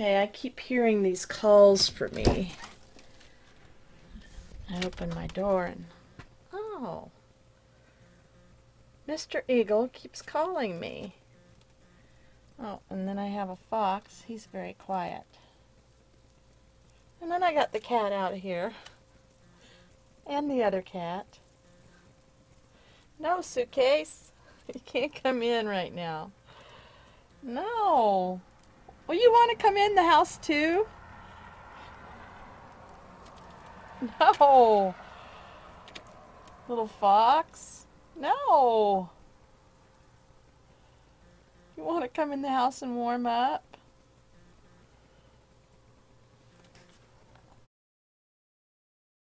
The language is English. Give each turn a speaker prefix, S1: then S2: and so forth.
S1: Okay, I keep hearing these calls for me. I open my door and oh, Mr. Eagle keeps calling me. Oh, and then I have a fox. He's very quiet. And then I got the cat out of here. And the other cat. No, suitcase. You can't come in right now. No. Well, you want to come in the house too? No. Little fox. No. You want to come in the house and warm up?